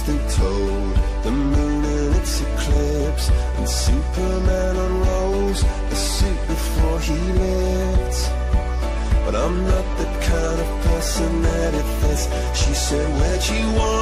they told, the moon and its eclipse, and Superman unrolls a suit before he lived. But I'm not the kind of person that it fits. She said, Where'd you wanna